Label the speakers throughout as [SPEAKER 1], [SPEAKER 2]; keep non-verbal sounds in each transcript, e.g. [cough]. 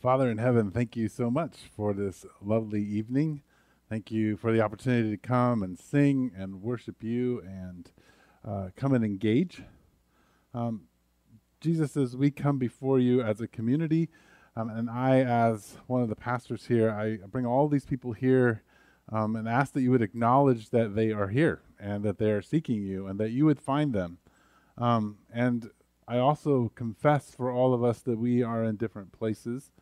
[SPEAKER 1] Father in heaven, thank you so much for this lovely evening. Thank you for the opportunity to come and sing and worship you and uh, come and engage. Um, Jesus, as we come before you as a community, um, and I, as one of the pastors here, I bring all these people here um, and ask that you would acknowledge that they are here and that they are seeking you and that you would find them. Um, and I also confess for all of us that we are in different places.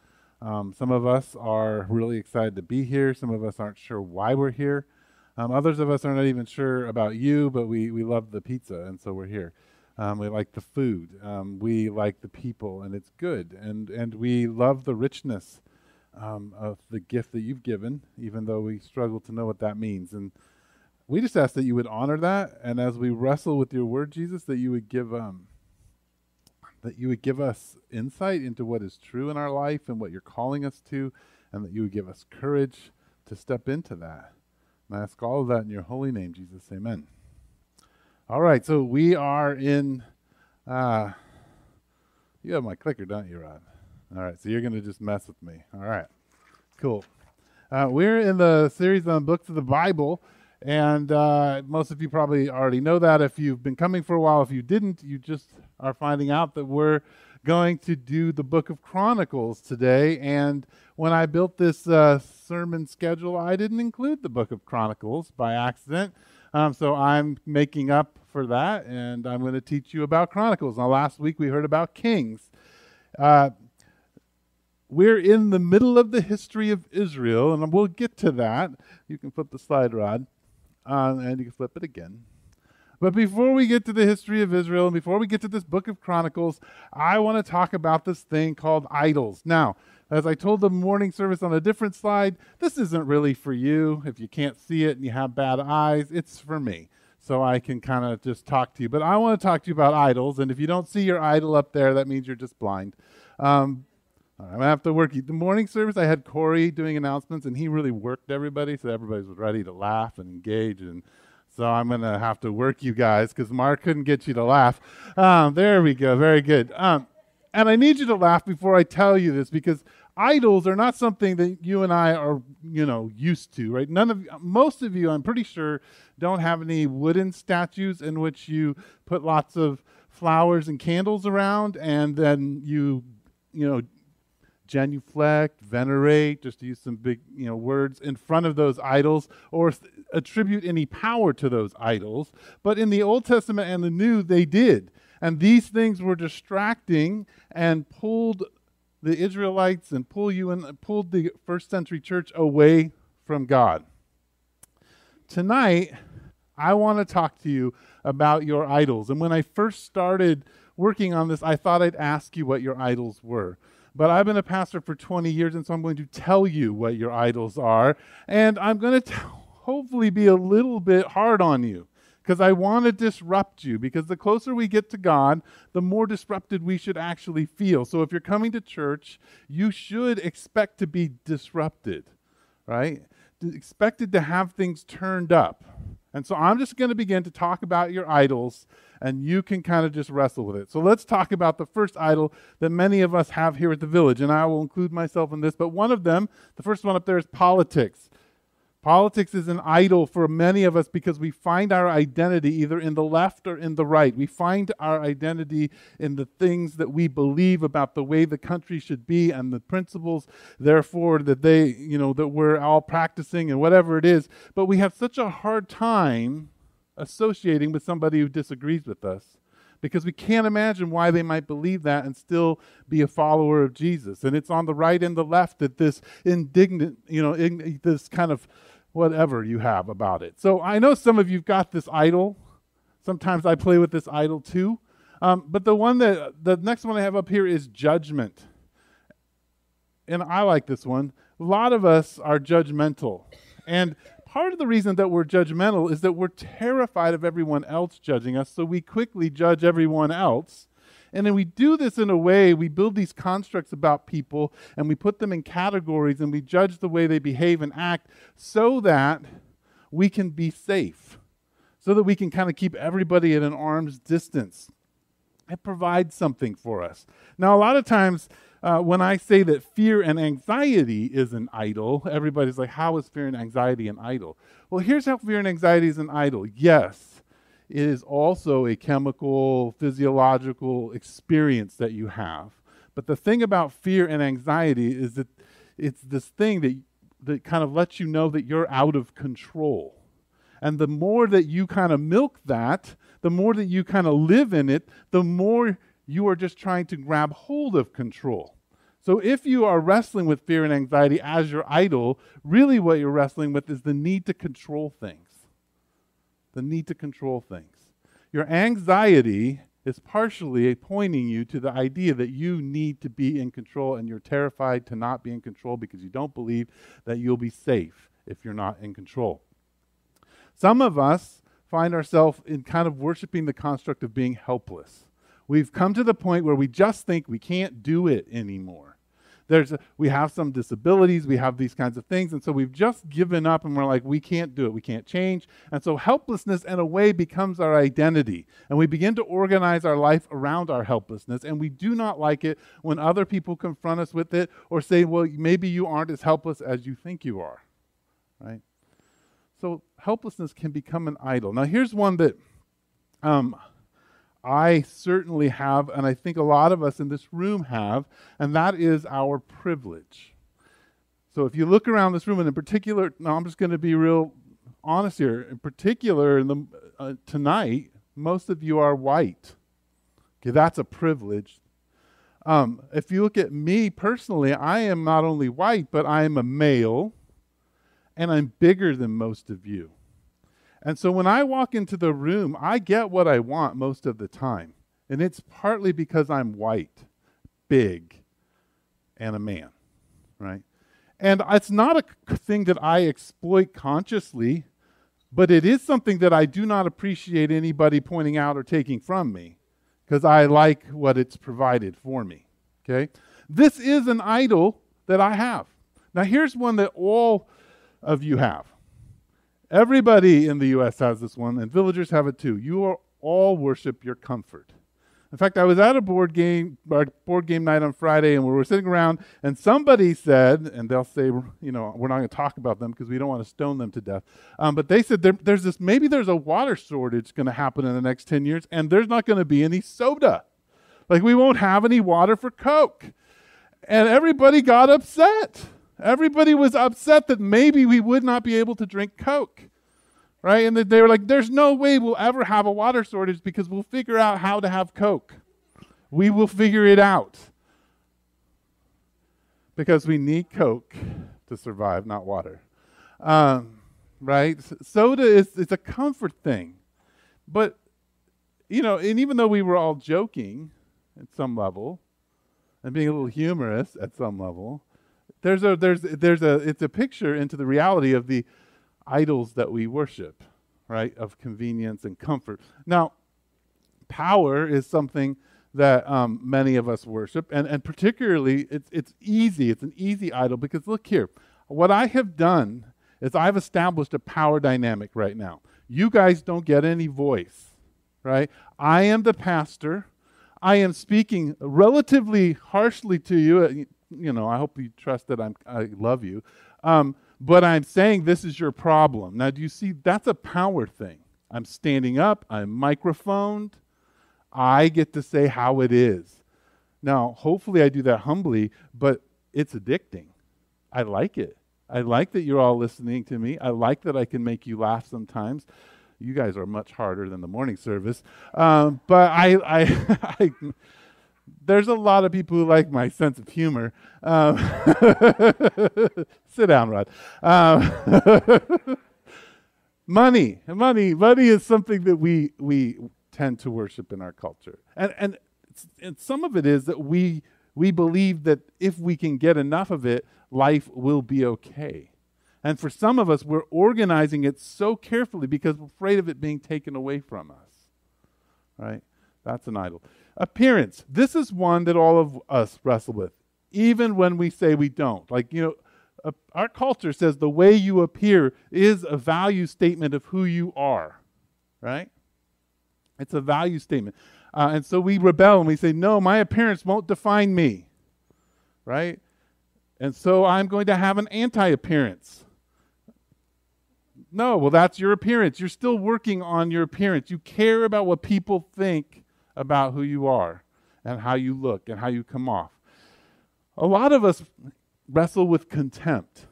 [SPEAKER 1] Um, some of us are really excited to be here. Some of us aren't sure why we're here. Um, others of us are not even sure about you, but we, we love the pizza, and so we're here. Um, we like the food. Um, we like the people, and it's good. And, and we love the richness um, of the gift that you've given, even though we struggle to know what that means. And we just ask that you would honor that. And as we wrestle with your word, Jesus, that you would give um, that you would give us insight into what is true in our life and what you're calling us to, and that you would give us courage to step into that. And I ask all of that in your holy name, Jesus. Amen. All right, so we are in. Uh, you have my clicker, don't you, Rod? All right, so you're going to just mess with me. All right, cool. Uh, we're in the series on books of the Bible, and uh, most of you probably already know that. If you've been coming for a while, if you didn't, you just are finding out that we're going to do the book of Chronicles today. And when I built this uh, sermon schedule, I didn't include the book of Chronicles by accident. Um, so I'm making up for that, and I'm going to teach you about Chronicles. Now, last week we heard about Kings. Uh, we're in the middle of the history of Israel, and we'll get to that. You can flip the slide, Rod, uh, and you can flip it again. But before we get to the history of Israel and before we get to this book of Chronicles, I want to talk about this thing called idols. Now, as I told the morning service on a different slide, this isn't really for you. If you can't see it and you have bad eyes, it's for me. So I can kind of just talk to you. But I want to talk to you about idols. And if you don't see your idol up there, that means you're just blind. Um, Have to work. The morning service, I had Corey doing announcements, and he really worked everybody. So everybody was ready to laugh and engage and so I'm going to have to work you guys because Mark couldn't get you to laugh. Um, there we go. Very good. Um, and I need you to laugh before I tell you this because idols are not something that you and I are, you know, used to, right? None of most of you, I'm pretty sure, don't have any wooden statues in which you put lots of flowers and candles around and then you, you know, genuflect, venerate, just to use some big, you know, words in front of those idols, or attribute any power to those idols. But in the Old Testament and the New, they did. And these things were distracting and pulled the Israelites and pull you and pulled the first century church away from God. Tonight, I want to talk to you about your idols. And when I first started working on this, I thought I'd ask you what your idols were. But I've been a pastor for 20 years, and so I'm going to tell you what your idols are. And I'm going to hopefully be a little bit hard on you because I want to disrupt you. Because the closer we get to God, the more disrupted we should actually feel. So if you're coming to church, you should expect to be disrupted, right? Expected to have things turned up. And so I'm just going to begin to talk about your idols and you can kind of just wrestle with it. So let's talk about the first idol that many of us have here at the village, and I will include myself in this. But one of them, the first one up there, is politics. Politics is an idol for many of us because we find our identity either in the left or in the right. We find our identity in the things that we believe about the way the country should be and the principles, therefore, that they, you know, that we're all practicing and whatever it is. But we have such a hard time associating with somebody who disagrees with us because we can't imagine why they might believe that and still be a follower of Jesus. And it's on the right and the left that this indignant, you know, this kind of whatever you have about it. So I know some of you've got this idol. Sometimes I play with this idol too. Um, but the one that the next one I have up here is judgment. And I like this one. A lot of us are judgmental. And part of the reason that we're judgmental is that we're terrified of everyone else judging us, so we quickly judge everyone else. And then we do this in a way, we build these constructs about people and we put them in categories and we judge the way they behave and act so that we can be safe, so that we can kind of keep everybody at an arm's distance. It provides something for us. Now, a lot of times, uh, when I say that fear and anxiety is an idol, everybody's like, how is fear and anxiety an idol? Well, here's how fear and anxiety is an idol. Yes, it is also a chemical, physiological experience that you have. But the thing about fear and anxiety is that it's this thing that, that kind of lets you know that you're out of control. And the more that you kind of milk that, the more that you kind of live in it, the more you are just trying to grab hold of control. So if you are wrestling with fear and anxiety as your idol, really what you're wrestling with is the need to control things. The need to control things. Your anxiety is partially pointing you to the idea that you need to be in control and you're terrified to not be in control because you don't believe that you'll be safe if you're not in control. Some of us find ourselves in kind of worshiping the construct of being helpless. We've come to the point where we just think we can't do it anymore there's we have some disabilities, we have these kinds of things, and so we've just given up and we're like, we can't do it, we can't change. And so helplessness, in a way, becomes our identity. And we begin to organize our life around our helplessness, and we do not like it when other people confront us with it or say, well, maybe you aren't as helpless as you think you are. Right? So helplessness can become an idol. Now, here's one that um, I certainly have, and I think a lot of us in this room have, and that is our privilege. So if you look around this room, and in particular, now I'm just going to be real honest here. In particular, in the, uh, tonight, most of you are white. Okay, that's a privilege. Um, if you look at me personally, I am not only white, but I am a male, and I'm bigger than most of you. And so when I walk into the room, I get what I want most of the time. And it's partly because I'm white, big, and a man, right? And it's not a thing that I exploit consciously, but it is something that I do not appreciate anybody pointing out or taking from me because I like what it's provided for me. Okay? This is an idol that I have. Now, here's one that all of you have. Everybody in the U.S. has this one, and villagers have it too. You all worship your comfort. In fact, I was at a board game board game night on Friday, and we were sitting around, and somebody said, and they'll say, you know, we're not going to talk about them because we don't want to stone them to death. Um, but they said there, there's this maybe there's a water shortage going to happen in the next ten years, and there's not going to be any soda. Like we won't have any water for Coke, and everybody got upset. Everybody was upset that maybe we would not be able to drink Coke. Right? And they were like, there's no way we'll ever have a water shortage because we'll figure out how to have Coke. We will figure it out. Because we need Coke to survive, not water. Um, right? Soda is it's a comfort thing. But, you know, and even though we were all joking at some level and being a little humorous at some level, there's a there's there's a it's a picture into the reality of the idols that we worship, right? Of convenience and comfort. Now, power is something that um, many of us worship, and and particularly it's it's easy. It's an easy idol because look here, what I have done is I've established a power dynamic right now. You guys don't get any voice, right? I am the pastor. I am speaking relatively harshly to you you know, I hope you trust that I'm, I love you. Um, but I'm saying this is your problem. Now, do you see? That's a power thing. I'm standing up, I'm microphoned, I get to say how it is. Now, hopefully, I do that humbly, but it's addicting. I like it. I like that you're all listening to me. I like that I can make you laugh sometimes. You guys are much harder than the morning service. Um, but I, I, [laughs] I there's a lot of people who like my sense of humor. Um, [laughs] sit down, Rod. Um, [laughs] money, money, money is something that we we tend to worship in our culture, and and and some of it is that we we believe that if we can get enough of it, life will be okay. And for some of us, we're organizing it so carefully because we're afraid of it being taken away from us. Right? That's an idol. Appearance. This is one that all of us wrestle with, even when we say we don't. Like, you know, uh, our culture says the way you appear is a value statement of who you are, right? It's a value statement. Uh, and so we rebel and we say, no, my appearance won't define me. right? And so I'm going to have an anti appearance. No, well, that's your appearance. You're still working on your appearance. You care about what people think about who you are and how you look and how you come off. A lot of us wrestle with contempt,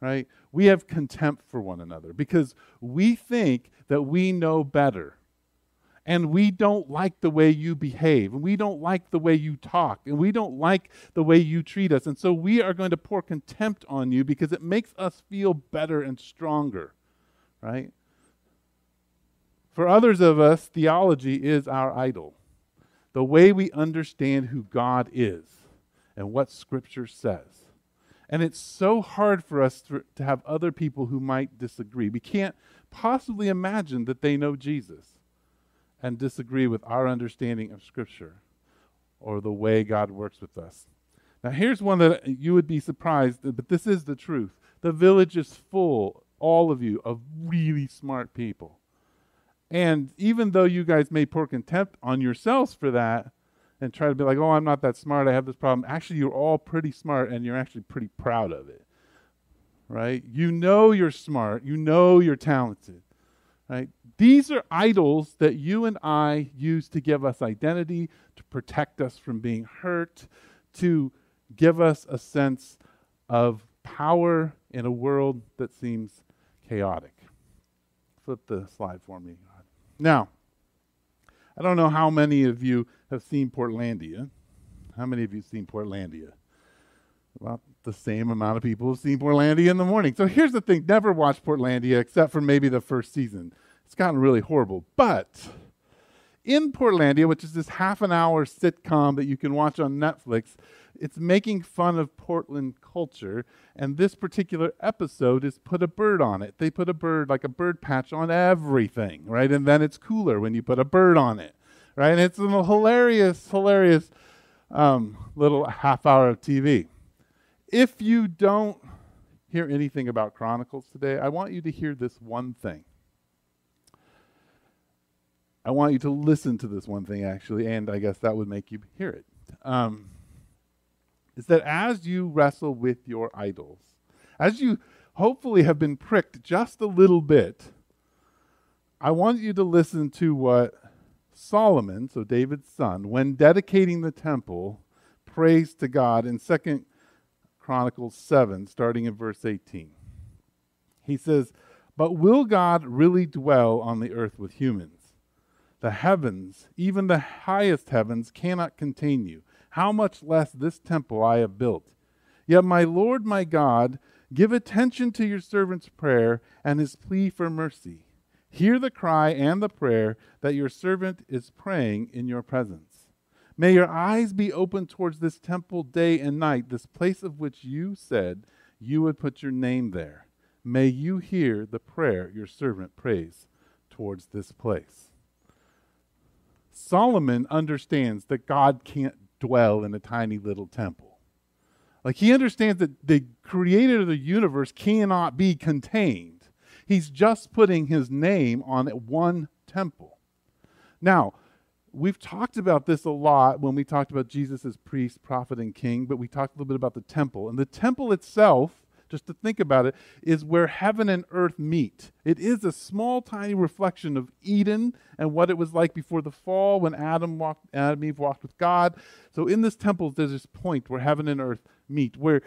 [SPEAKER 1] right? We have contempt for one another because we think that we know better. And we don't like the way you behave, and we don't like the way you talk, and we don't like the way you treat us. And so we are going to pour contempt on you because it makes us feel better and stronger, right? For others of us, theology is our idol. The way we understand who God is and what Scripture says. And it's so hard for us to, to have other people who might disagree. We can't possibly imagine that they know Jesus and disagree with our understanding of Scripture or the way God works with us. Now, here's one that you would be surprised, but this is the truth. The village is full, all of you, of really smart people. And even though you guys may pour contempt on yourselves for that, and try to be like, oh, I'm not that smart. I have this problem. Actually, you're all pretty smart and you're actually pretty proud of it. Right? You know you're smart. You know you're talented. Right? These are idols that you and I use to give us identity, to protect us from being hurt, to give us a sense of power in a world that seems chaotic. Flip the slide for me. Now, I don't know how many of you have seen Portlandia. How many of you have seen Portlandia? About the same amount of people have seen Portlandia in the morning. So here's the thing never watch Portlandia except for maybe the first season. It's gotten really horrible. But in Portlandia, which is this half an hour sitcom that you can watch on Netflix, it's making fun of Portland culture. And this particular episode is put a bird on it. They put a bird, like a bird patch, on everything, right? And then it's cooler when you put a bird on it, right? And it's a hilarious, hilarious um, little half hour of TV. If you don't hear anything about Chronicles today, I want you to hear this one thing. I want you to listen to this one thing, actually, and I guess that would make you hear it. Um, is that as you wrestle with your idols, as you hopefully have been pricked just a little bit, I want you to listen to what Solomon, so David's son, when dedicating the temple, prays to God in Second Chronicles 7, starting in verse 18. He says, But will God really dwell on the earth with humans? The heavens, even the highest heavens, cannot contain you. How much less this temple I have built? Yet, my Lord, my God, give attention to your servant's prayer and his plea for mercy. Hear the cry and the prayer that your servant is praying in your presence. May your eyes be open towards this temple day and night, this place of which you said you would put your name there. May you hear the prayer your servant prays towards this place. Solomon understands that God can't dwell in a tiny little temple. Like he understands that the creator of the universe cannot be contained. He's just putting his name on one temple. Now, we've talked about this a lot when we talked about Jesus as priest, prophet, and king, but we talked a little bit about the temple. And the temple itself just to think about it, is where heaven and earth meet. It is a small, tiny reflection of Eden and what it was like before the fall when Adam walked, Adam and Eve walked with God. So in this temple, there's this point where heaven and earth meet, where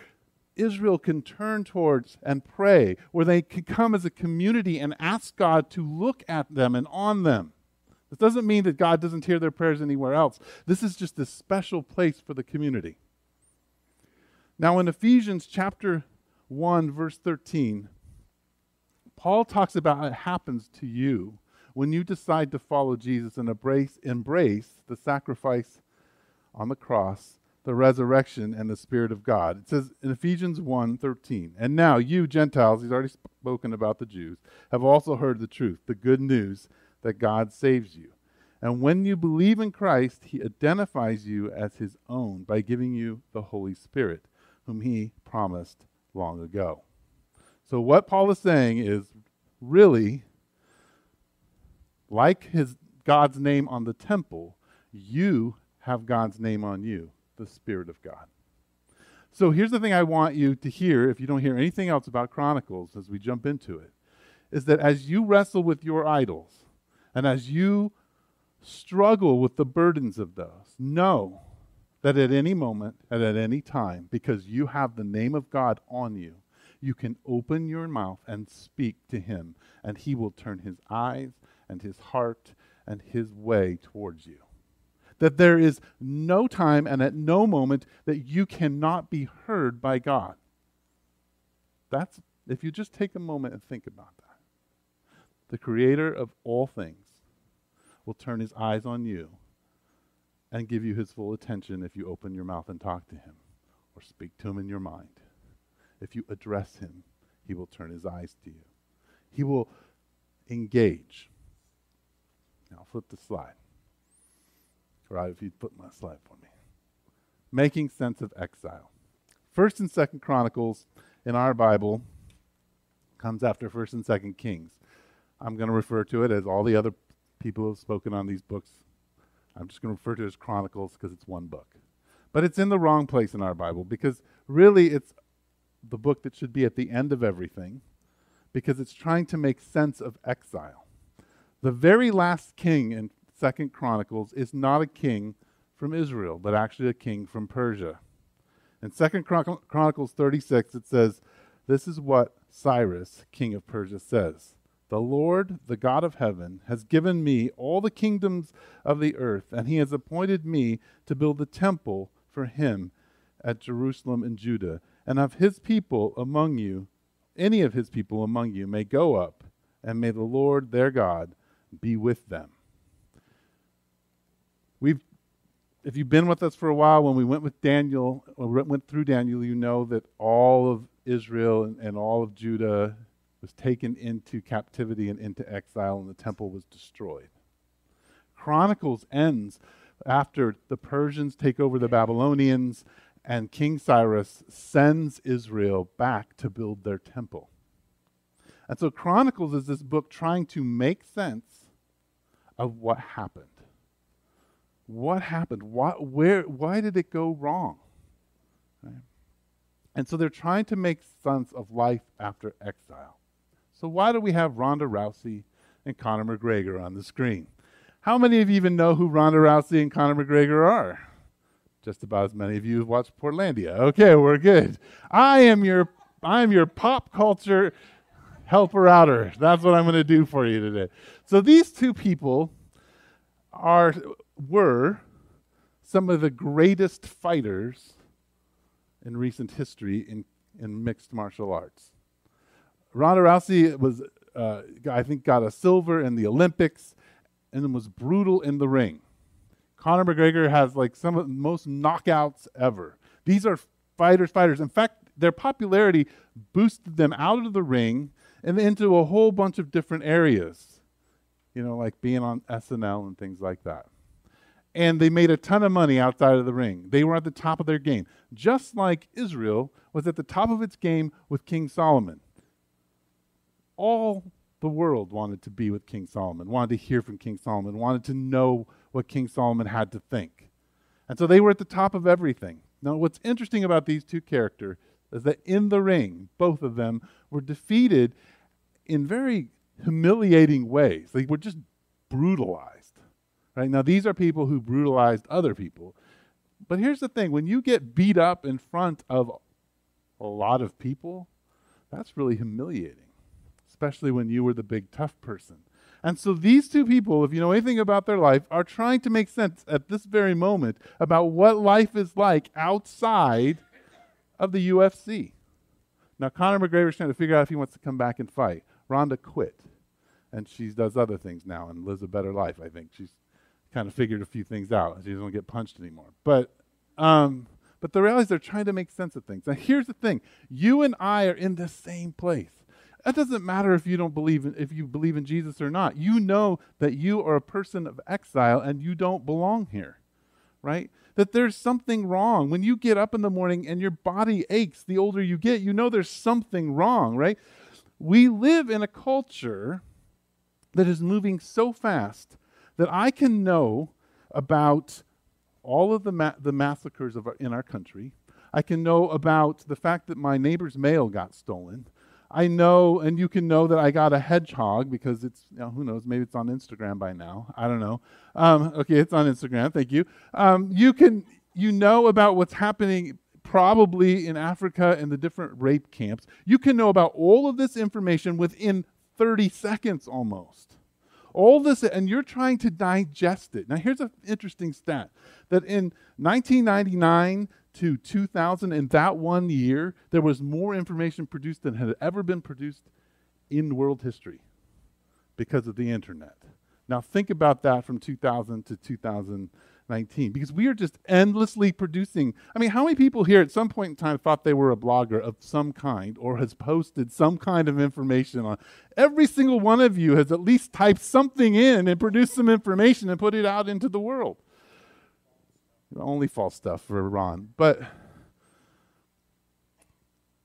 [SPEAKER 1] Israel can turn towards and pray, where they can come as a community and ask God to look at them and on them. This doesn't mean that God doesn't hear their prayers anywhere else. This is just a special place for the community. Now, in Ephesians chapter 1, verse 13, Paul talks about it happens to you when you decide to follow Jesus and embrace, embrace the sacrifice on the cross, the resurrection, and the Spirit of God. It says in Ephesians 1 13, And now you, Gentiles, he's already spoken about the Jews, have also heard the truth, the good news that God saves you. And when you believe in Christ, he identifies you as his own by giving you the Holy Spirit, whom he promised long ago. So, what Paul is saying is really like his God's name on the temple, you have God's name on you, the Spirit of God. So here's the thing I want you to hear if you don't hear anything else about Chronicles as we jump into it is that as you wrestle with your idols and as you struggle with the burdens of those, know that at any moment and at any time, because you have the name of God on you, you can open your mouth and speak to Him, and He will turn His eyes and His heart and His way towards you. That there is no time and at no moment that you cannot be heard by God. That's if you just take a moment and think about that. The Creator of all things will turn His eyes on you and give you his full attention if you open your mouth and talk to him or speak to him in your mind. If you address him, he will turn his eyes to you. He will engage. Now, flip the slide. Right, if you put my slide for me. Making sense of exile. First and Second Chronicles in our Bible comes after First and Second Kings. I'm going to refer to it as all the other people have spoken on these books I'm just going to refer to it as Chronicles because it's one book. But it's in the wrong place in our Bible because really it's the book that should be at the end of everything because it's trying to make sense of exile. The very last king in Second Chronicles is not a king from Israel, but actually a king from Persia. In Second Chronicles 36, it says, This is what Cyrus, king of Persia, says. The Lord, the God of heaven, has given me all the kingdoms of the earth, and he has appointed me to build a temple for him at Jerusalem and Judah. And of his people among you, any of his people among you may go up, and may the Lord their God be with them. We've if you've been with us for a while, when we went with Daniel, or went through Daniel, you know that all of Israel and, and all of Judah was taken into captivity and into exile, and the temple was destroyed. Chronicles ends after the Persians take over the Babylonians, and King Cyrus sends Israel back to build their temple. And so, Chronicles is this book trying to make sense of what happened. What happened? Why, where, why did it go wrong? Right? And so, they're trying to make sense of life after exile. So why do we have Ronda Rousey and Conor McGregor on the screen? How many of you even know who Ronda Rousey and Conor McGregor are? Just about as many of you have watched Portlandia. Okay, we're good. I am your I am your pop culture helper outer. That's what I'm going to do for you today. So these two people are were some of the greatest fighters in recent history in, in mixed martial arts. Ronda Rousey was, uh, I think, got a silver in the Olympics and was brutal in the ring. Conor McGregor has like some of the most knockouts ever. These are fighters, fighters. In fact, their popularity boosted them out of the ring and into a whole bunch of different areas. You know, like being on SNL and things like that. And they made a ton of money outside of the ring. They were at the top of their game, just like Israel was at the top of its game with King Solomon all the world wanted to be with King Solomon, wanted to hear from King Solomon, wanted to know what King Solomon had to think. And so they were at the top of everything. Now, what's interesting about these two characters is that in the ring, both of them were defeated in very humiliating ways. They were just brutalized. Right? Now, these are people who brutalized other people. But here's the thing when you get beat up in front of a lot of people, that's really humiliating especially when you were the big tough person. And so these two people, if you know anything about their life, are trying to make sense at this very moment about what life is like outside of the UFC. Now, Conor McGregor's trying to figure out if he wants to come back and fight. Ronda quit, and she does other things now and lives a better life. I think she's kind of figured a few things out. She doesn't get punched anymore. But, um, but the reality is they're trying to make sense of things. Now, here's the thing: you and I are in the same place. That doesn't matter if you don't believe in, if you believe in Jesus or not. You know that you are a person of exile and you don't belong here. Right? That there's something wrong. When you get up in the morning and your body aches, the older you get, you know there's something wrong, right? We live in a culture that is moving so fast that I can know about all of the, ma- the massacres of our, in our country. I can know about the fact that my neighbor's mail got stolen. I know, and you can know that I got a hedgehog because it's, you know, who knows, maybe it's on Instagram by now. I don't know. Um, okay, it's on Instagram. Thank you. Um, you can, you know about what's happening probably in Africa and the different rape camps. You can know about all of this information within 30 seconds almost. All this, and you're trying to digest it. Now, here's an interesting stat that in 1999 to 2000, in that one year, there was more information produced than had ever been produced in world history because of the internet. Now, think about that from 2000 to 2019 because we are just endlessly producing. I mean, how many people here at some point in time thought they were a blogger of some kind or has posted some kind of information on? Every single one of you has at least typed something in and produced some information and put it out into the world. Only false stuff for Ron. But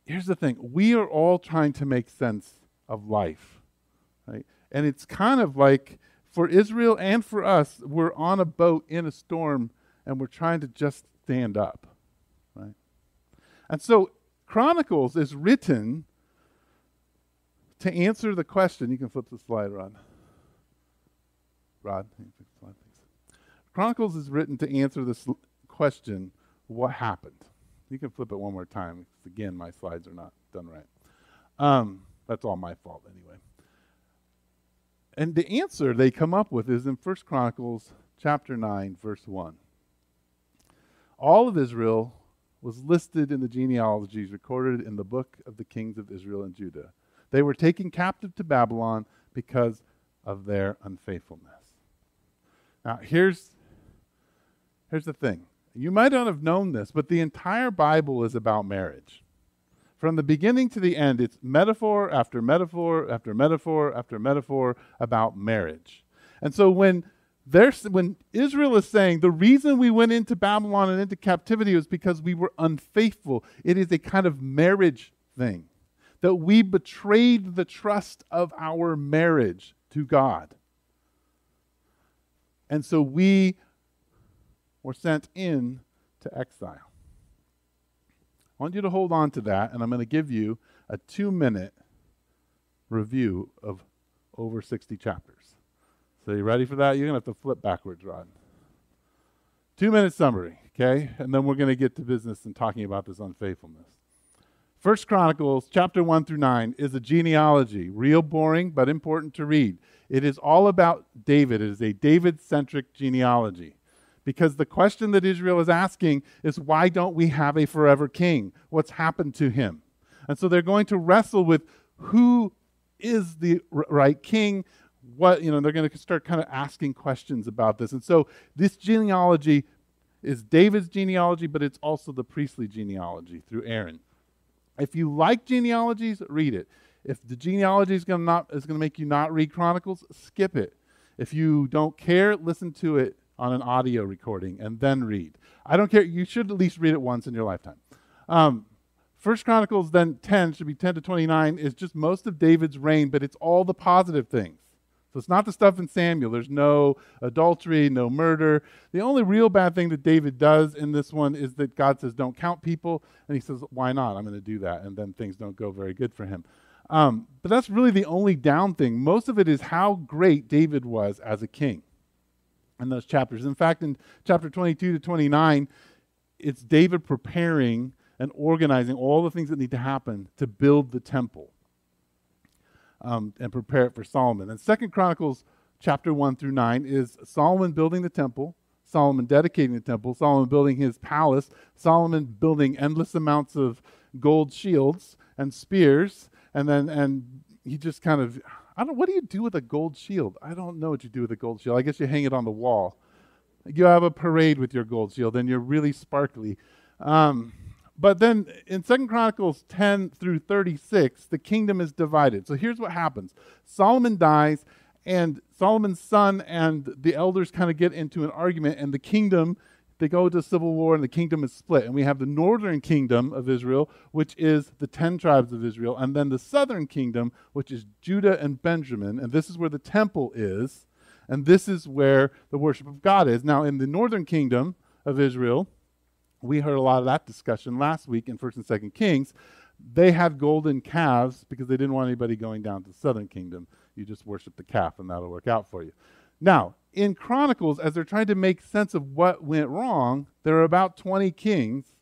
[SPEAKER 1] here's the thing we are all trying to make sense of life, right? And it's kind of like for Israel and for us, we're on a boat in a storm and we're trying to just stand up, right? And so Chronicles is written to answer the question. You can flip the slide, Rod. Rod, Chronicles is written to answer this question what happened? You can flip it one more time. Again, my slides are not done right. Um, that's all my fault anyway. And the answer they come up with is in 1 Chronicles chapter 9, verse 1. All of Israel was listed in the genealogies recorded in the book of the kings of Israel and Judah. They were taken captive to Babylon because of their unfaithfulness. Now, here's Here's the thing you might not have known this, but the entire Bible is about marriage. From the beginning to the end, it's metaphor after metaphor after metaphor after metaphor about marriage. And so when when Israel is saying the reason we went into Babylon and into captivity was because we were unfaithful, it is a kind of marriage thing. That we betrayed the trust of our marriage to God. And so we were sent in to exile. I want you to hold on to that, and I'm going to give you a two minute review of over 60 chapters. So, you ready for that? You're going to have to flip backwards, Rod. Two minute summary, okay? And then we're going to get to business and talking about this unfaithfulness. First Chronicles, chapter 1 through 9, is a genealogy. Real boring, but important to read. It is all about David. It is a David centric genealogy. Because the question that Israel is asking is why don't we have a forever king? What's happened to him? And so they're going to wrestle with who is the right king? What, you know, they're going to start kind of asking questions about this. And so this genealogy is David's genealogy, but it's also the priestly genealogy through Aaron. If you like genealogies, read it. If the genealogy is going to not is gonna make you not read Chronicles, skip it. If you don't care, listen to it on an audio recording and then read. I don't care. You should at least read it once in your lifetime. Um, First Chronicles then 10 should be 10 to 29 is just most of David's reign, but it's all the positive things. So it's not the stuff in Samuel. There's no adultery, no murder. The only real bad thing that David does in this one is that God says, don't count people. And he says, why not? I'm going to do that. And then things don't go very good for him. Um, but that's really the only down thing. Most of it is how great David was as a king in those chapters. In fact, in chapter 22 to 29, it's David preparing and organizing all the things that need to happen to build the temple um, and prepare it for Solomon. And Second Chronicles chapter 1 through 9 is Solomon building the temple, Solomon dedicating the temple, Solomon building his palace, Solomon building endless amounts of gold shields and spears, and then and he just kind of I don't. What do you do with a gold shield? I don't know what you do with a gold shield. I guess you hang it on the wall. You have a parade with your gold shield, and you're really sparkly. Um, but then in Second Chronicles 10 through 36, the kingdom is divided. So here's what happens: Solomon dies, and Solomon's son and the elders kind of get into an argument, and the kingdom they go to civil war and the kingdom is split. And we have the northern kingdom of Israel, which is the 10 tribes of Israel, and then the southern kingdom, which is Judah and Benjamin. And this is where the temple is, and this is where the worship of God is. Now, in the northern kingdom of Israel, We heard a lot of that discussion last week in 1st and 2nd Kings. They had golden calves because they didn't want anybody going down to the southern kingdom. You just worship the calf and that'll work out for you. Now, in Chronicles, as they're trying to make sense of what went wrong, there are about 20 kings,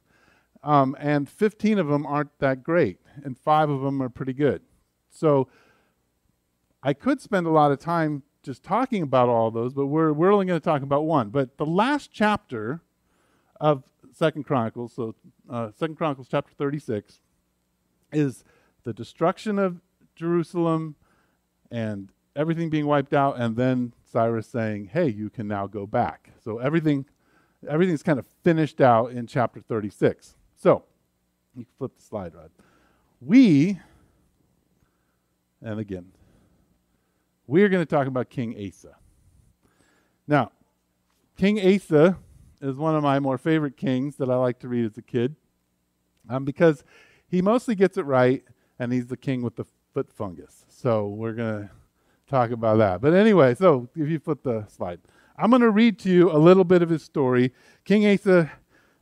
[SPEAKER 1] um, and 15 of them aren't that great, and five of them are pretty good. So I could spend a lot of time just talking about all those, but we're, we're only going to talk about one. But the last chapter of Second Chronicles, so uh, Second Chronicles chapter 36, is the destruction of Jerusalem and everything being wiped out, and then Cyrus saying, "Hey, you can now go back." So everything, everything's kind of finished out in chapter 36. So you flip the slide, Rod. We, and again, we're going to talk about King Asa. Now, King Asa is one of my more favorite kings that I like to read as a kid um, because he mostly gets it right and he's the king with the foot fungus. So we're going to talk about that. But anyway, so if you flip the slide, I'm going to read to you a little bit of his story. King Asa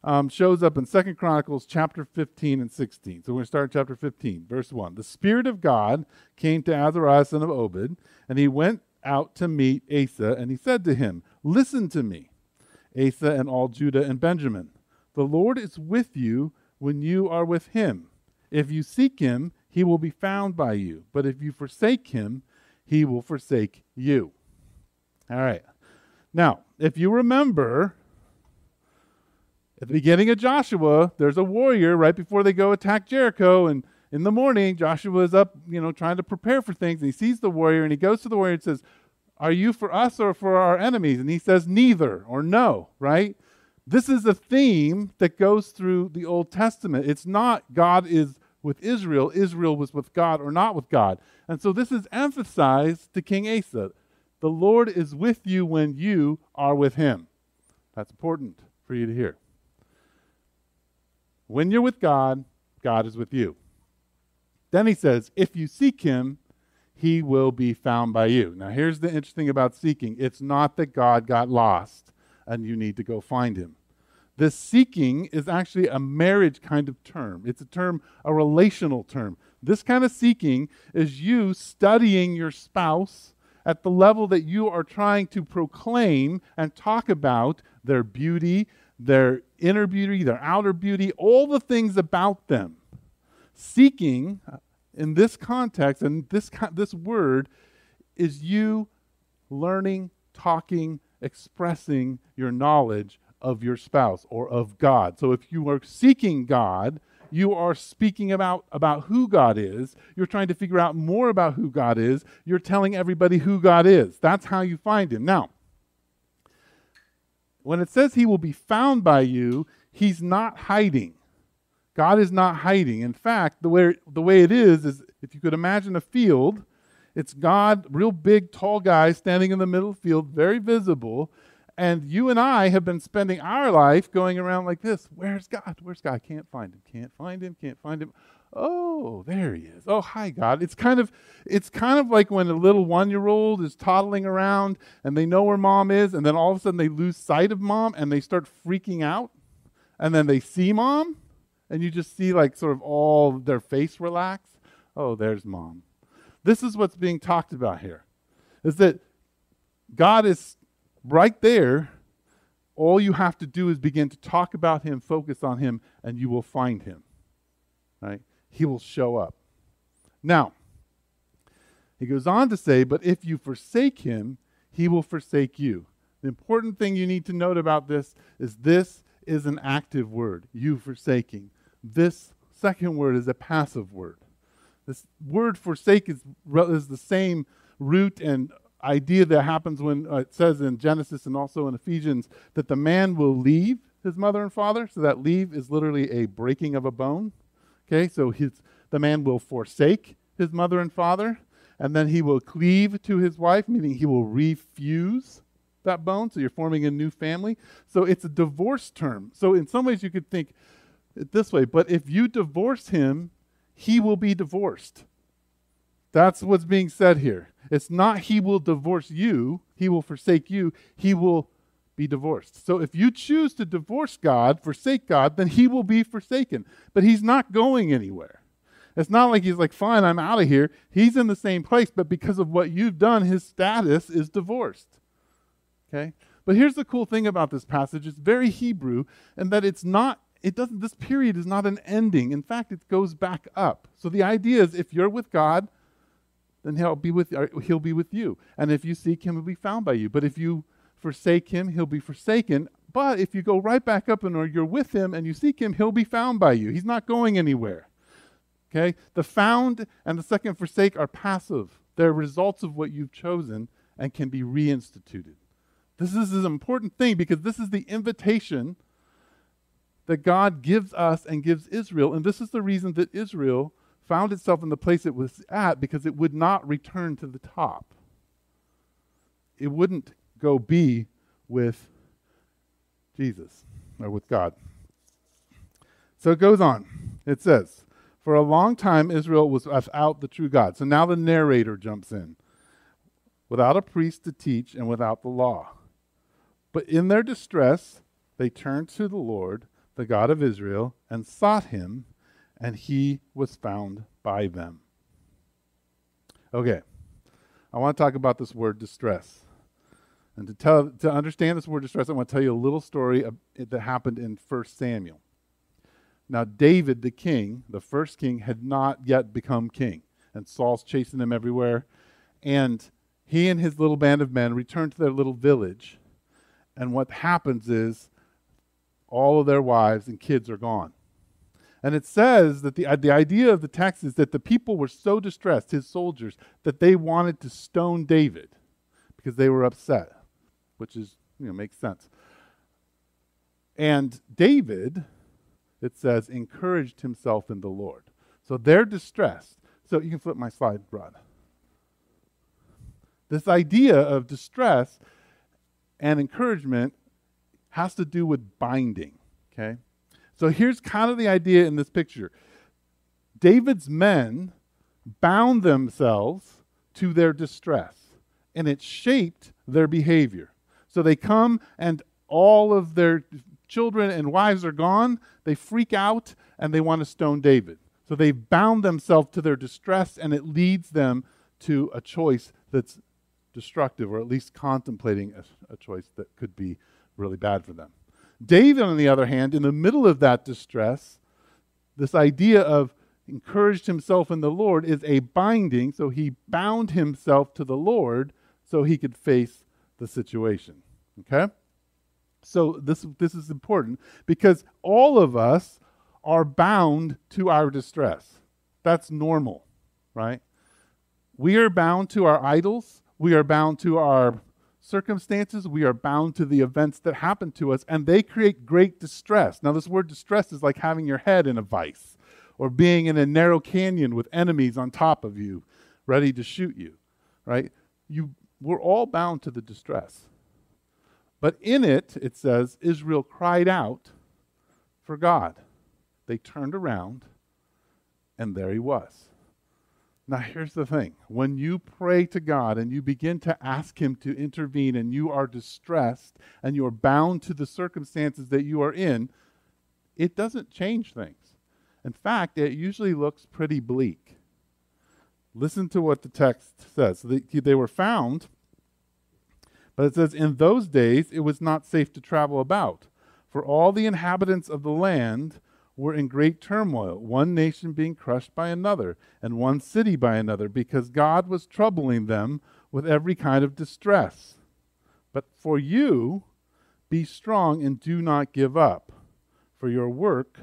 [SPEAKER 1] um, shows up in Second Chronicles chapter 15 and 16. So we're going to start chapter 15, verse 1. The Spirit of God came to Azariah, son of Obed, and he went out to meet Asa, and he said to him, Listen to me, Asa and all Judah and Benjamin. The Lord is with you when you are with him. If you seek him, he will be found by you. But if you forsake him, he will forsake you. All right. Now, if you remember, at the beginning of Joshua, there's a warrior right before they go attack Jericho. And in the morning, Joshua is up, you know, trying to prepare for things. And he sees the warrior and he goes to the warrior and says, Are you for us or for our enemies? And he says, Neither or no, right? This is a theme that goes through the Old Testament. It's not God is with Israel, Israel was with God or not with God. And so this is emphasized to King Asa. The Lord is with you when you are with him. That's important for you to hear. When you're with God, God is with you. Then he says, if you seek him, he will be found by you. Now, here's the interesting about seeking it's not that God got lost and you need to go find him. This seeking is actually a marriage kind of term, it's a term, a relational term. This kind of seeking is you studying your spouse at the level that you are trying to proclaim and talk about their beauty, their inner beauty, their outer beauty, all the things about them. Seeking, uh, in this context and this, this word, is you learning, talking, expressing your knowledge of your spouse or of God. So if you are seeking God, you are speaking about, about who God is. You're trying to figure out more about who God is. You're telling everybody who God is. That's how you find Him. Now, when it says he will be found by you, he's not hiding. God is not hiding. In fact, the way, the way it is, is if you could imagine a field, it's God, real big, tall guy standing in the middle field, very visible. And you and I have been spending our life going around like this. Where's God? Where's God? Can't find him. Can't find him. Can't find him. Oh, there he is. Oh, hi God. It's kind of it's kind of like when a little 1-year-old is toddling around and they know where mom is and then all of a sudden they lose sight of mom and they start freaking out and then they see mom and you just see like sort of all their face relax. Oh, there's mom. This is what's being talked about here. Is that God is right there. All you have to do is begin to talk about him, focus on him, and you will find him. Right? he will show up. Now, he goes on to say, But if you forsake him, he will forsake you. The important thing you need to note about this is this is an active word, you forsaking. This second word is a passive word. This word forsake is, is the same root and idea that happens when uh, it says in Genesis and also in Ephesians that the man will leave his mother and father. So that leave is literally a breaking of a bone. Okay, so his, the man will forsake his mother and father, and then he will cleave to his wife, meaning he will refuse that bone. So you're forming a new family. So it's a divorce term. So in some ways you could think it this way, but if you divorce him, he will be divorced. That's what's being said here. It's not he will divorce you, he will forsake you, he will be divorced. So if you choose to divorce God, forsake God, then he will be forsaken. But he's not going anywhere. It's not like he's like, fine, I'm out of here. He's in the same place, but because of what you've done, his status is divorced. Okay? But here's the cool thing about this passage it's very Hebrew, and that it's not, it doesn't, this period is not an ending. In fact, it goes back up. So the idea is if you're with God, then he'll be with, he'll be with you. And if you seek him, he'll be found by you. But if you forsake him, he'll be forsaken. But if you go right back up and you're with him and you seek him, he'll be found by you. He's not going anywhere. Okay? The found and the second forsake are passive. They're results of what you've chosen and can be reinstituted. This is an important thing because this is the invitation that God gives us and gives Israel. And this is the reason that Israel found itself in the place it was at because it would not return to the top. It wouldn't go be with Jesus or with God. So it goes on. It says, For a long time Israel was without the true God. So now the narrator jumps in. Without a priest to teach and without the law. But in their distress, they turned to the Lord, the God of Israel, and sought him, and he was found by them. Okay, I want to talk about this word distress. And to, tell, to understand this word distress, I want to tell you a little story that happened in 1 Samuel. Now, David, the king, the first king, had not yet become king, and Saul's chasing him everywhere. And he and his little band of men return to their little village and what happens is all of their wives and kids are gone. And it says that the, uh, the idea of the text is that the people were so distressed, his soldiers, that they wanted to stone David because they were upset, which is, you know, makes sense. And David, it says, encouraged himself in the Lord. So they're distressed. So you can flip my slide, Rod. This idea of distress and encouragement has to do with binding. Okay? So here's kind of the idea in this picture David's men bound themselves to their distress, and it shaped their behavior. So they come, and all of their children and wives are gone. They freak out, and they want to stone David. So they've bound themselves to their distress, and it leads them to a choice that's destructive or at least contemplating a, a choice that could be really bad for them. David, on the other hand, in the middle of that distress, this idea of encouraged himself in the Lord is a binding, so he bound himself to the Lord so he could face the situation. Okay? So this this is important because all of us are bound to our distress. That's normal, right? We are bound to our idols. We are bound to our circumstances. We are bound to the events that happen to us, and they create great distress. Now, this word distress is like having your head in a vice or being in a narrow canyon with enemies on top of you, ready to shoot you, right? You, we're all bound to the distress. But in it, it says, Israel cried out for God. They turned around, and there he was. Now, here's the thing when you pray to God and you begin to ask Him to intervene and you are distressed and you're bound to the circumstances that you are in, it doesn't change things. In fact, it usually looks pretty bleak. Listen to what the text says. They, they were found, but it says, In those days it was not safe to travel about, for all the inhabitants of the land were in great turmoil, one nation being crushed by another, and one city by another, because God was troubling them with every kind of distress. But for you, be strong and do not give up, for your work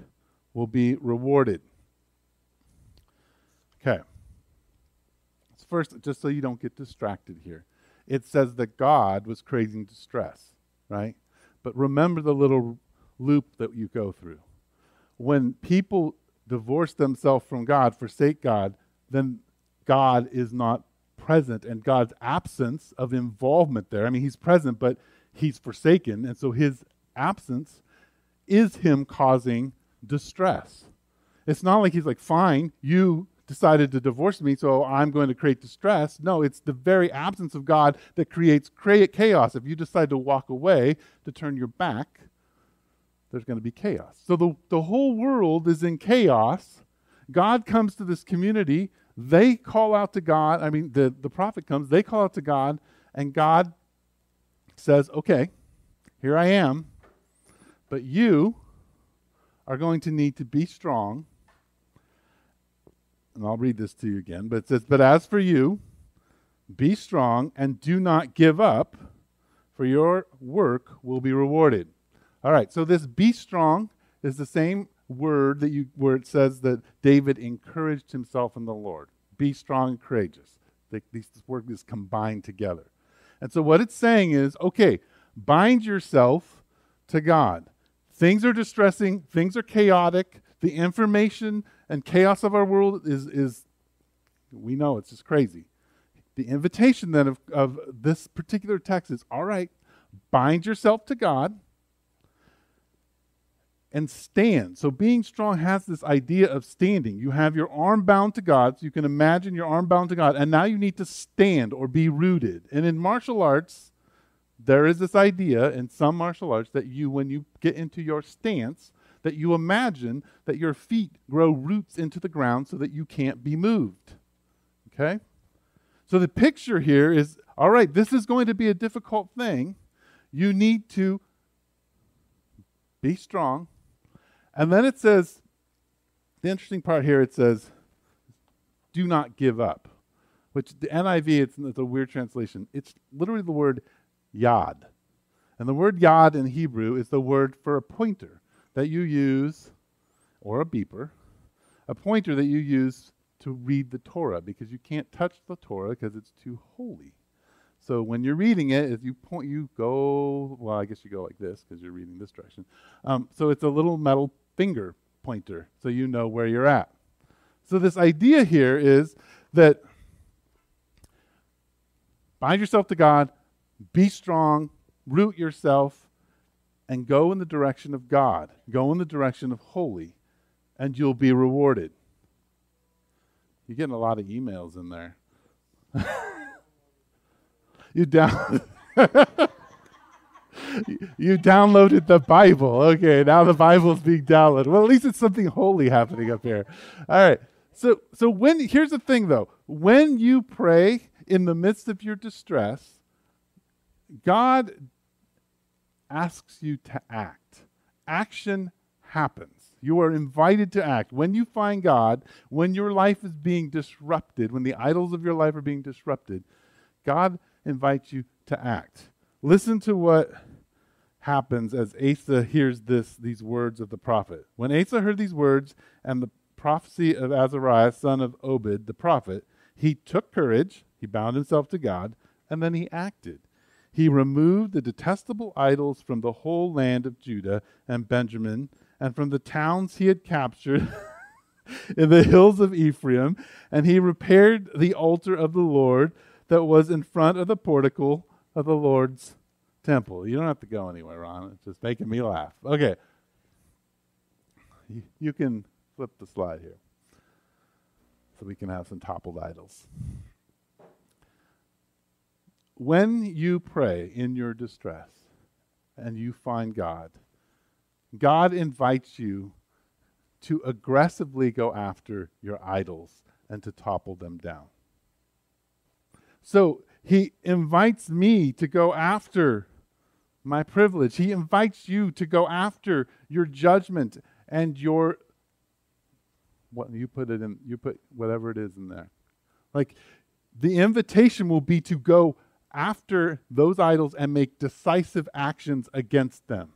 [SPEAKER 1] will be rewarded. Okay. First, just so you don't get distracted here, it says that God was creating distress, right? But remember the little loop that you go through when people divorce themselves from God, forsake God, then God is not present and God's absence of involvement there. I mean, he's present, but he's forsaken. And so his absence is him causing distress. It's not like he's like, fine, you decided to divorce me, so I'm going to create distress. No, it's the very absence of God that creates chaos. If you decide to walk away, to turn your back, there's going to be chaos. So the, the whole world is in chaos. God comes to this community. They call out to God. I mean, the, the prophet comes, they call out to God, and God says, Okay, here I am, but you are going to need to be strong and I'll read this to you again, but it says, But as for you, be strong and do not give up, for your work will be rewarded. All right, so this be strong is the same word that you where it says that David encouraged himself in the Lord. Be strong and courageous. These words is combined together. And so what it's saying is, okay, bind yourself to God. Things are distressing, things are chaotic, the information and chaos of our world is, is we know it's just crazy. The invitation then of, of this particular text is all right, bind yourself to God and stand. So being strong has this idea of standing. You have your arm bound to God, so you can imagine your arm bound to God, and now you need to stand or be rooted. And in martial arts, there is this idea in some martial arts that you, when you get into your stance, that you imagine that your feet grow roots into the ground so that you can't be moved. Okay? So the picture here is all right, this is going to be a difficult thing. You need to be strong. And then it says, the interesting part here, it says, do not give up, which the NIV, it's, it's a weird translation. It's literally the word yad. And the word yad in Hebrew is the word for a pointer that you use, or a beeper, a pointer that you use to read the Torah because you can't touch the Torah because it's too holy. So when you're reading it, if you point, you go. Well, I guess you go like this because you're reading this direction. Um, so it's a little metal finger pointer, so you know where you're at. So this idea here is that bind yourself to God, be strong, root yourself, and go in the direction of God, go in the direction of holy, and you'll be rewarded. You're getting a lot of emails in there. [laughs] you down [laughs] you downloaded the Bible. Okay, now the Bible's being downloaded. Well, at least it's something holy happening up here. All right. So so when here's the thing though. When you pray in the midst of your distress, God asks you to act. Action happens. You are invited to act. When you find God, when your life is being disrupted, when the idols of your life are being disrupted, God invites you to act. Listen to what happens as Asa hears this, these words of the prophet. When Asa heard these words and the prophecy of Azariah, son of Obed, the prophet, he took courage, he bound himself to God, and then he acted. He removed the detestable idols from the whole land of Judah and Benjamin and from the towns he had captured [laughs] in the hills of Ephraim, and he repaired the altar of the Lord that was in front of the portico of the Lord's temple. You don't have to go anywhere, Ron. It's just making me laugh. Okay. You can flip the slide here so we can have some toppled idols when you pray in your distress and you find God, God invites you to aggressively go after your idols and to topple them down. So he invites me to go after my privilege. He invites you to go after your judgment and your what you put it in you put whatever it is in there. Like the invitation will be to go after those idols and make decisive actions against them.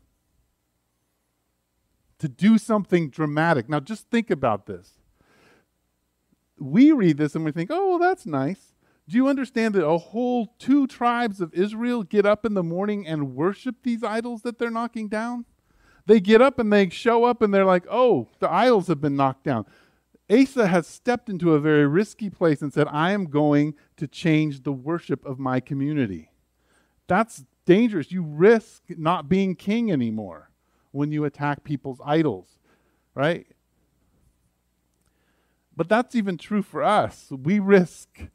[SPEAKER 1] To do something dramatic. Now, just think about this. We read this and we think, oh, well, that's nice. Do you understand that a whole two tribes of Israel get up in the morning and worship these idols that they're knocking down? They get up and they show up and they're like, oh, the idols have been knocked down. Asa has stepped into a very risky place and said, I am going to change the worship of my community. That's dangerous. You risk not being king anymore when you attack people's idols, right? But that's even true for us. We risk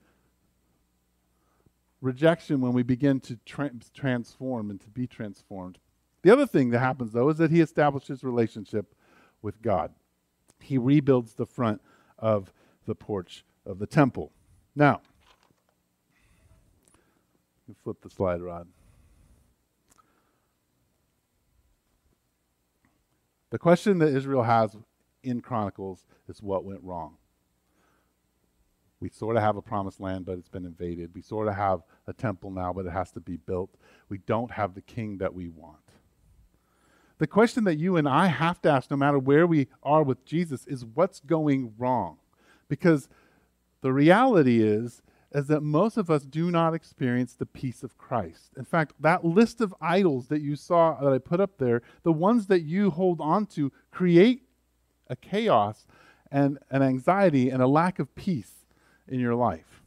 [SPEAKER 1] rejection when we begin to tra- transform and to be transformed. The other thing that happens, though, is that he establishes relationship with God. He rebuilds the front of the porch of the temple. Now, flip the slide, Rod. The question that Israel has in Chronicles is what went wrong. We sort of have a promised land, but it's been invaded. We sort of have a temple now, but it has to be built. We don't have the king that we want. The question that you and I have to ask, no matter where we are with Jesus, is what's going wrong? Because the reality is, is that most of us do not experience the peace of Christ. In fact, that list of idols that you saw that I put up there, the ones that you hold on to, create a chaos and an anxiety and a lack of peace in your life.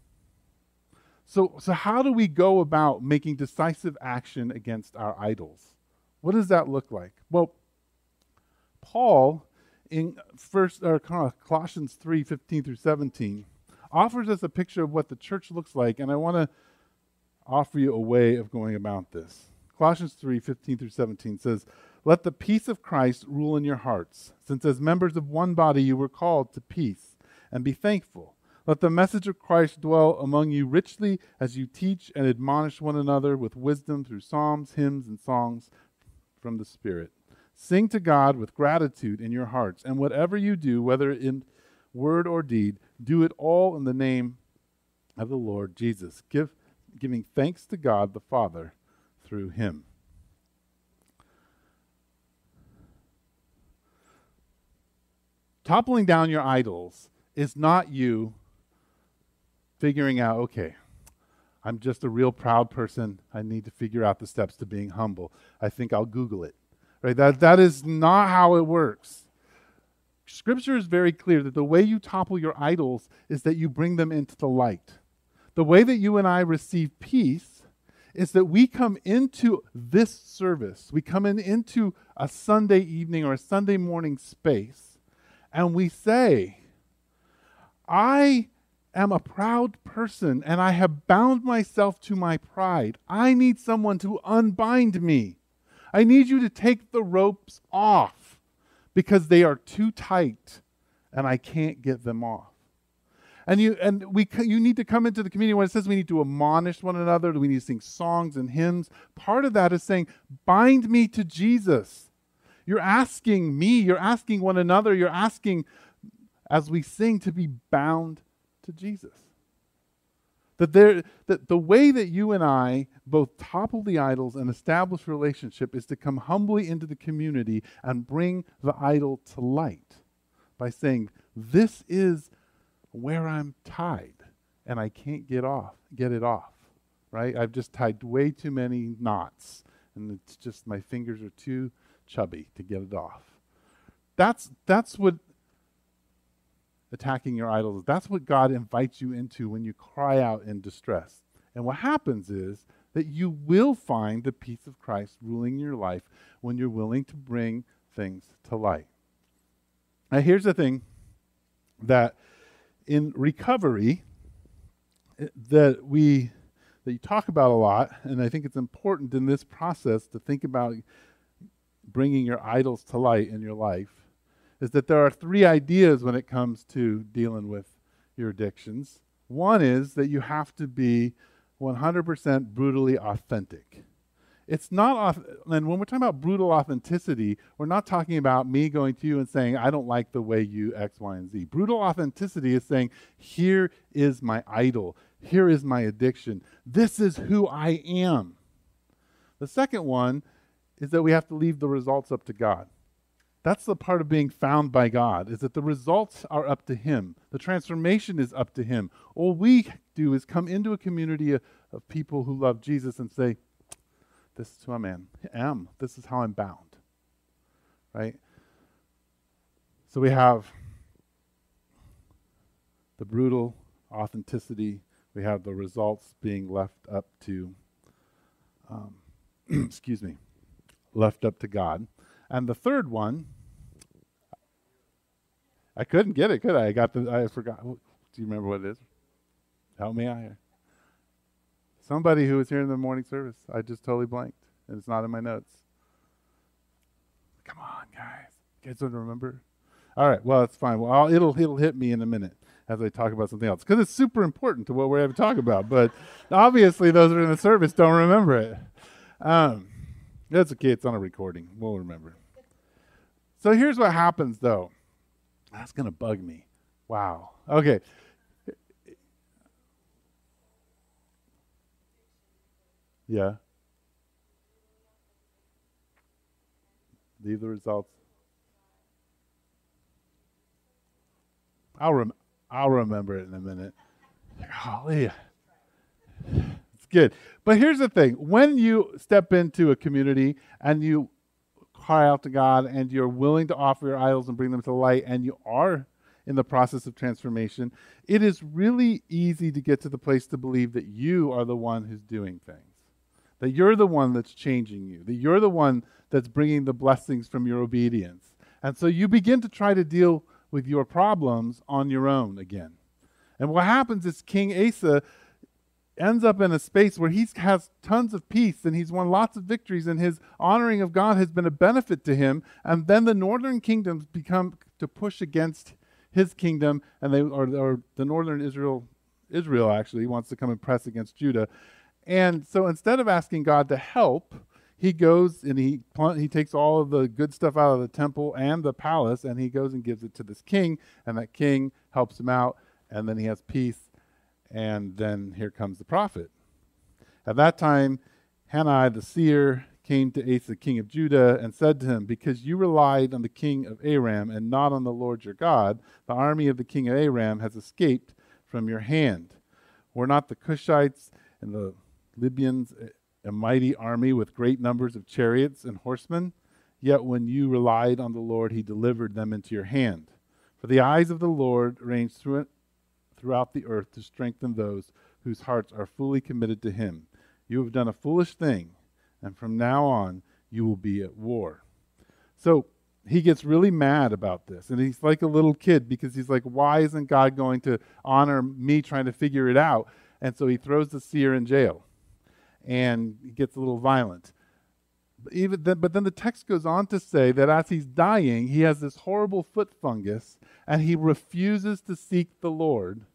[SPEAKER 1] So, so how do we go about making decisive action against our idols? What does that look like? Well, Paul in first or Colossians 3, 15 through 17, offers us a picture of what the church looks like, and I want to offer you a way of going about this. Colossians 3, 15 through 17 says, Let the peace of Christ rule in your hearts, since as members of one body you were called to peace, and be thankful. Let the message of Christ dwell among you richly as you teach and admonish one another with wisdom through psalms, hymns, and songs from the Spirit. Sing to God with gratitude in your hearts, and whatever you do, whether in word or deed, do it all in the name of the Lord Jesus, Give, giving thanks to God the Father through him. Toppling down your idols is not you figuring out, okay, I'm just a real proud person. I need to figure out the steps to being humble. I think I'll Google it. Right? That, that is not how it works. Scripture is very clear that the way you topple your idols is that you bring them into the light. The way that you and I receive peace is that we come into this service, we come in into a Sunday evening or a Sunday morning space, and we say, I am a proud person and I have bound myself to my pride. I need someone to unbind me. I need you to take the ropes off because they are too tight and I can't get them off. And you and we you need to come into the community when it says we need to admonish one another, we need to sing songs and hymns. Part of that is saying, bind me to Jesus. You're asking me, you're asking one another, you're asking as we sing to be bound to Jesus. That, there, that the way that you and I both topple the idols and establish relationship is to come humbly into the community and bring the idol to light by saying, This is where I'm tied and I can't get off, get it off. Right? I've just tied way too many knots and it's just my fingers are too chubby to get it off. That's that's what attacking your idols. That's what God invites you into when you cry out in distress. And what happens is that you will find the peace of Christ ruling your life when you're willing to bring things to light. Now, here's the thing that in recovery, eh, that we that you talk about a lot, and I think it's important in this process to think about bringing your idols to light in your life is that there are three ideas when it comes to dealing with your addictions. One is that you have to be 100% brutally authentic. It's not, and when we're talking about brutal authenticity, we're not talking about me going to you and saying, I don't like the way you X, Y, and Z. Brutal authenticity is saying, here is my idol. Here is my addiction. This is who I am. The second one is that we have to leave the results up to God. That's the part of being found by God, is that the results are up to Him. The transformation is up to Him. All we do is come into a community of, of people who love Jesus and say, This is who I am. in. am. This is how I'm bound. Right? So we have the brutal authenticity, we have the results being left up to, um, [clears throat] excuse me, left up to God. And the third one, I couldn't get it, could I? I got the. I forgot. Do you remember what it is? Help me out here. Somebody who was here in the morning service. I just totally blanked, and it's not in my notes. Come on, guys. You guys don't remember? All right. Well, it's fine. Well, I'll, it'll it'll hit me in a minute as I talk about something else because it's super important to what we're having to talk about. But obviously, those that are in the service don't remember it. Um, that's okay. It's on a recording. We'll remember. So here's what happens, though. That's gonna bug me. Wow. Okay. Yeah. Leave the results. I'll rem- I'll remember it in a minute. Golly. It's good. But here's the thing when you step into a community and you cry out to God and you're willing to offer your idols and bring them to light and you are in the process of transformation, it is really easy to get to the place to believe that you are the one who's doing things. That you're the one that's changing you, that you're the one that's bringing the blessings from your obedience. And so you begin to try to deal with your problems on your own again. And what happens is King Asa ends up in a space where he has tons of peace and he's won lots of victories and his honoring of God has been a benefit to him. And then the northern kingdoms become to push against his kingdom and they or, or the northern Israel Israel actually wants to come and press against Judah. And so instead of asking God to help, he goes and he he takes all of the good stuff out of the temple and the palace and he goes and gives it to this king and that king helps him out and then he has peace and then here comes the prophet at that time hanani the seer came to asa king of judah and said to him because you relied on the king of aram and not on the lord your god the army of the king of aram has escaped from your hand were not the cushites and the libyans a mighty army with great numbers of chariots and horsemen. Yet when you relied on the Lord, he delivered them into your hand. For the eyes of the Lord range through it, throughout the earth to strengthen those whose hearts are fully committed to him. You have done a foolish thing, and from now on you will be at war. So he gets really mad about this, and he's like a little kid because he's like, Why isn't God going to honor me trying to figure it out? And so he throws the seer in jail and he gets a little violent. But, even then, but then the text goes on to say that as he's dying, he has this horrible foot fungus and he refuses to seek the Lord,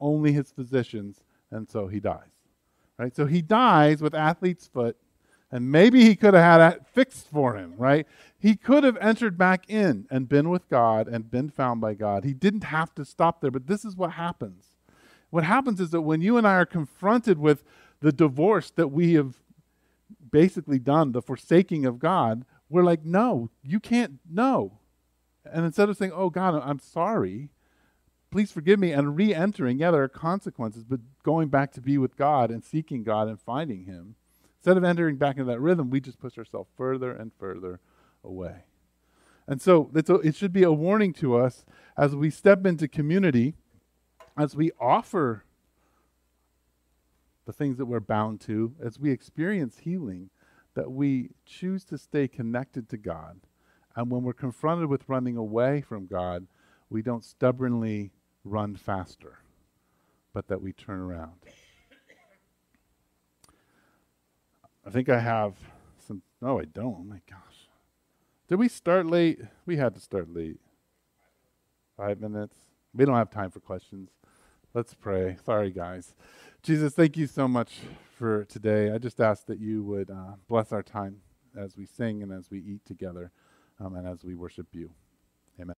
[SPEAKER 1] only his physicians, and so he dies. Right? So he dies with athlete's foot, and maybe he could have had it fixed for him, right? He could have entered back in and been with God and been found by God. He didn't have to stop there, but this is what happens. What happens is that when you and I are confronted with the divorce that we have basically done, the forsaking of God, we're like, no, you can't, no. And instead of saying, oh, God, I'm sorry, please forgive me, and re entering, yeah, there are consequences, but going back to be with God and seeking God and finding Him, instead of entering back into that rhythm, we just push ourselves further and further away. And so a, it should be a warning to us as we step into community, as we offer the things that we're bound to, as we experience healing, that we choose to stay connected to God. And when we're confronted with running away from God, we don't stubbornly run faster, but that we turn around. I think I have some. No, I don't. Oh my gosh. Did we start late? We had to start late. Five minutes. We don't have time for questions. Let's pray. Sorry, guys. Jesus, thank you so much for today. I just ask that you would uh, bless our time as we sing and as we eat together um, and as we worship you. Amen.